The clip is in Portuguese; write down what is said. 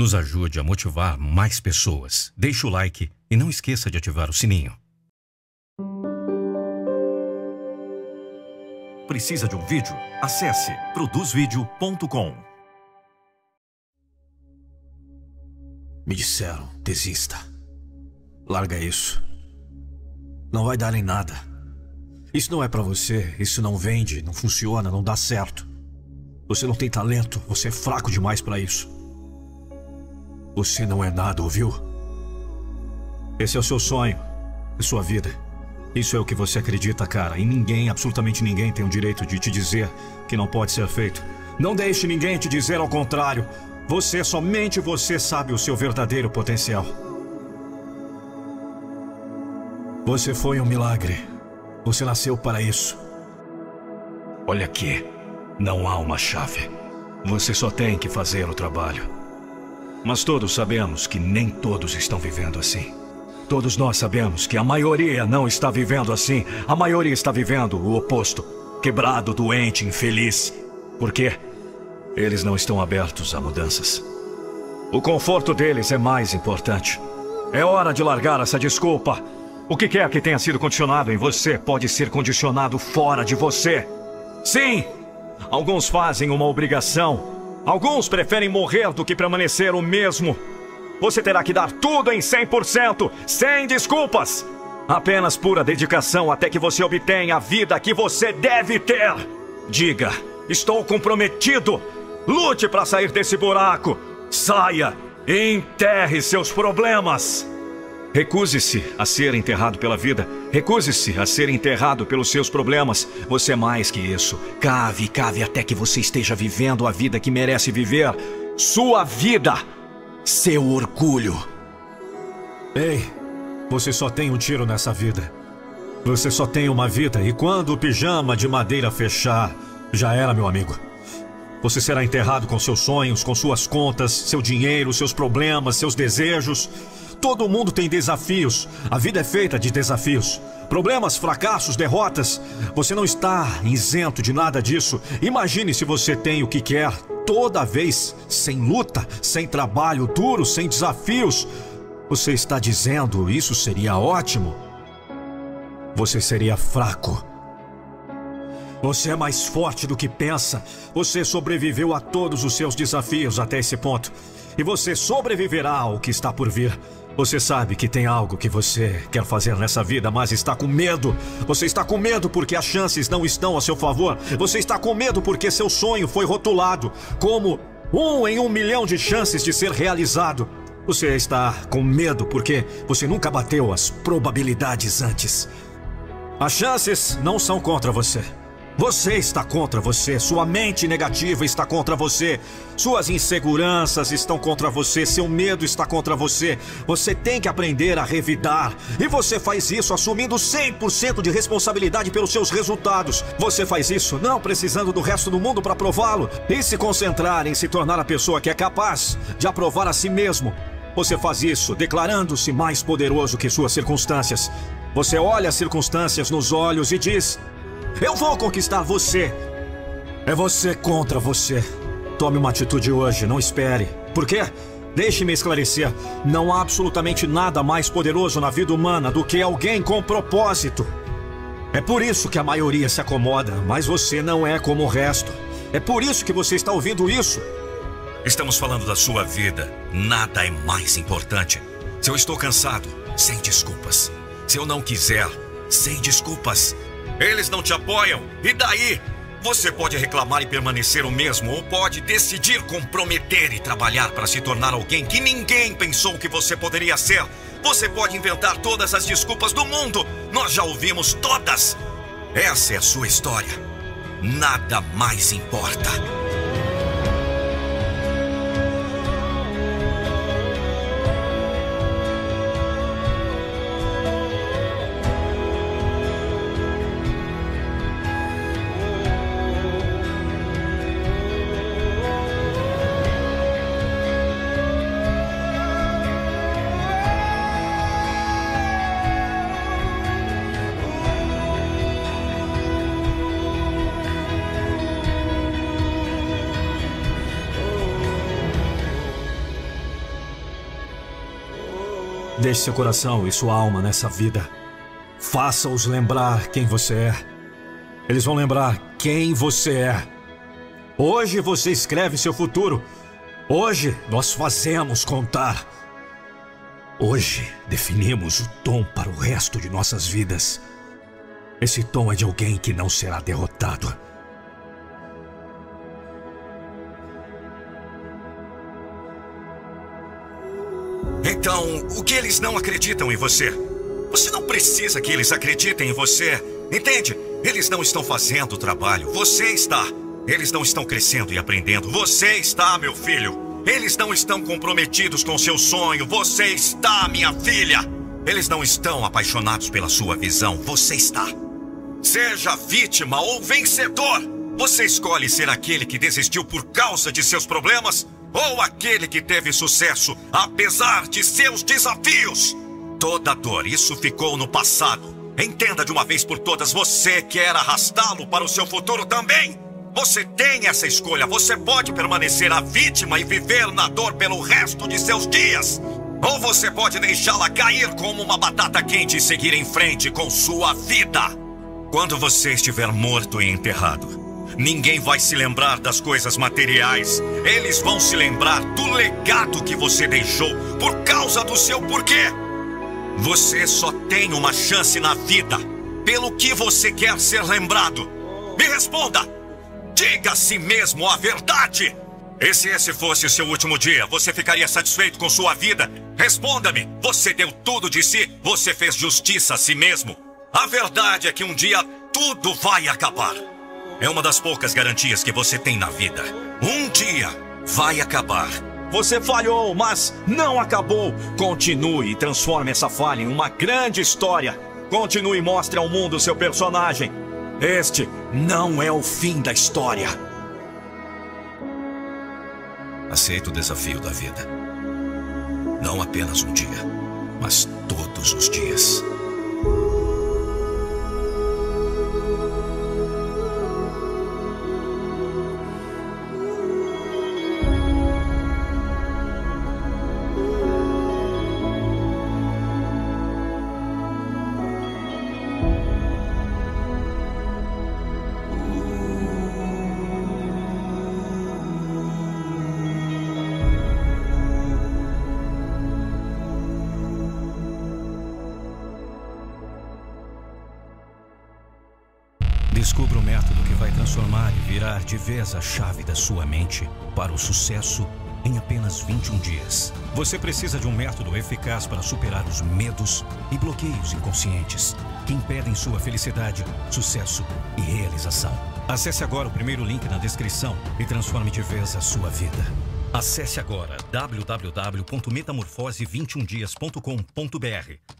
Nos ajude a motivar mais pessoas. Deixe o like e não esqueça de ativar o sininho. Precisa de um vídeo? Acesse produzvideo.com. Me disseram, desista. Larga isso. Não vai dar em nada. Isso não é pra você, isso não vende, não funciona, não dá certo. Você não tem talento, você é fraco demais pra isso. Você não é nada, ouviu? Esse é o seu sonho, sua vida. Isso é o que você acredita, cara. E ninguém, absolutamente ninguém, tem o direito de te dizer que não pode ser feito. Não deixe ninguém te dizer ao contrário. Você, somente você, sabe o seu verdadeiro potencial. Você foi um milagre. Você nasceu para isso. Olha aqui. Não há uma chave. Você só tem que fazer o trabalho. Mas todos sabemos que nem todos estão vivendo assim. Todos nós sabemos que a maioria não está vivendo assim. A maioria está vivendo o oposto. Quebrado, doente, infeliz. Por quê? Eles não estão abertos a mudanças. O conforto deles é mais importante. É hora de largar essa desculpa. O que quer que tenha sido condicionado em você pode ser condicionado fora de você. Sim! Alguns fazem uma obrigação. Alguns preferem morrer do que permanecer o mesmo. Você terá que dar tudo em 100%, sem desculpas. Apenas pura dedicação até que você obtenha a vida que você deve ter. Diga: Estou comprometido. Lute para sair desse buraco. Saia e enterre seus problemas. Recuse-se a ser enterrado pela vida. Recuse-se a ser enterrado pelos seus problemas. Você é mais que isso. Cave, cave até que você esteja vivendo a vida que merece viver. Sua vida. Seu orgulho. Ei, você só tem um tiro nessa vida. Você só tem uma vida e quando o pijama de madeira fechar, já era, meu amigo. Você será enterrado com seus sonhos, com suas contas, seu dinheiro, seus problemas, seus desejos. Todo mundo tem desafios. A vida é feita de desafios. Problemas, fracassos, derrotas. Você não está isento de nada disso. Imagine se você tem o que quer toda vez, sem luta, sem trabalho duro, sem desafios. Você está dizendo isso seria ótimo? Você seria fraco. Você é mais forte do que pensa. Você sobreviveu a todos os seus desafios até esse ponto. E você sobreviverá ao que está por vir. Você sabe que tem algo que você quer fazer nessa vida, mas está com medo. Você está com medo porque as chances não estão a seu favor. Você está com medo porque seu sonho foi rotulado como um em um milhão de chances de ser realizado. Você está com medo porque você nunca bateu as probabilidades antes. As chances não são contra você. Você está contra você, sua mente negativa está contra você, suas inseguranças estão contra você, seu medo está contra você. Você tem que aprender a revidar. E você faz isso assumindo 100% de responsabilidade pelos seus resultados. Você faz isso não precisando do resto do mundo para prová-lo e se concentrar em se tornar a pessoa que é capaz de aprovar a si mesmo. Você faz isso declarando-se mais poderoso que suas circunstâncias. Você olha as circunstâncias nos olhos e diz: eu vou conquistar você. É você contra você. Tome uma atitude hoje, não espere. Por quê? Deixe-me esclarecer. Não há absolutamente nada mais poderoso na vida humana do que alguém com propósito. É por isso que a maioria se acomoda, mas você não é como o resto. É por isso que você está ouvindo isso. Estamos falando da sua vida. Nada é mais importante. Se eu estou cansado, sem desculpas. Se eu não quiser, sem desculpas. Eles não te apoiam. E daí? Você pode reclamar e permanecer o mesmo, ou pode decidir comprometer e trabalhar para se tornar alguém que ninguém pensou que você poderia ser. Você pode inventar todas as desculpas do mundo. Nós já ouvimos todas. Essa é a sua história. Nada mais importa. Deixe seu coração e sua alma nessa vida. Faça-os lembrar quem você é. Eles vão lembrar quem você é. Hoje você escreve seu futuro. Hoje nós fazemos contar. Hoje definimos o tom para o resto de nossas vidas. Esse tom é de alguém que não será derrotado. Então, o que eles não acreditam em você? Você não precisa que eles acreditem em você. Entende? Eles não estão fazendo o trabalho. Você está. Eles não estão crescendo e aprendendo. Você está, meu filho. Eles não estão comprometidos com seu sonho. Você está, minha filha. Eles não estão apaixonados pela sua visão. Você está. Seja vítima ou vencedor. Você escolhe ser aquele que desistiu por causa de seus problemas ou aquele que teve sucesso apesar de seus desafios. Toda dor, isso ficou no passado. Entenda de uma vez por todas, você quer arrastá-lo para o seu futuro também. Você tem essa escolha. Você pode permanecer a vítima e viver na dor pelo resto de seus dias. Ou você pode deixá-la cair como uma batata quente e seguir em frente com sua vida. Quando você estiver morto e enterrado, Ninguém vai se lembrar das coisas materiais. Eles vão se lembrar do legado que você deixou por causa do seu porquê. Você só tem uma chance na vida. Pelo que você quer ser lembrado? Me responda! Diga a si mesmo a verdade! E se esse fosse o seu último dia, você ficaria satisfeito com sua vida? Responda-me! Você deu tudo de si, você fez justiça a si mesmo. A verdade é que um dia tudo vai acabar. É uma das poucas garantias que você tem na vida. Um dia vai acabar. Você falhou, mas não acabou. Continue e transforme essa falha em uma grande história. Continue e mostre ao mundo seu personagem. Este não é o fim da história. Aceito o desafio da vida. Não apenas um dia, mas todos os dias. Descubra o método que vai transformar e virar de vez a chave da sua mente para o sucesso em apenas 21 dias. Você precisa de um método eficaz para superar os medos e bloqueios inconscientes que impedem sua felicidade, sucesso e realização. Acesse agora o primeiro link na descrição e transforme de vez a sua vida. Acesse agora www.metamorfose21dias.com.br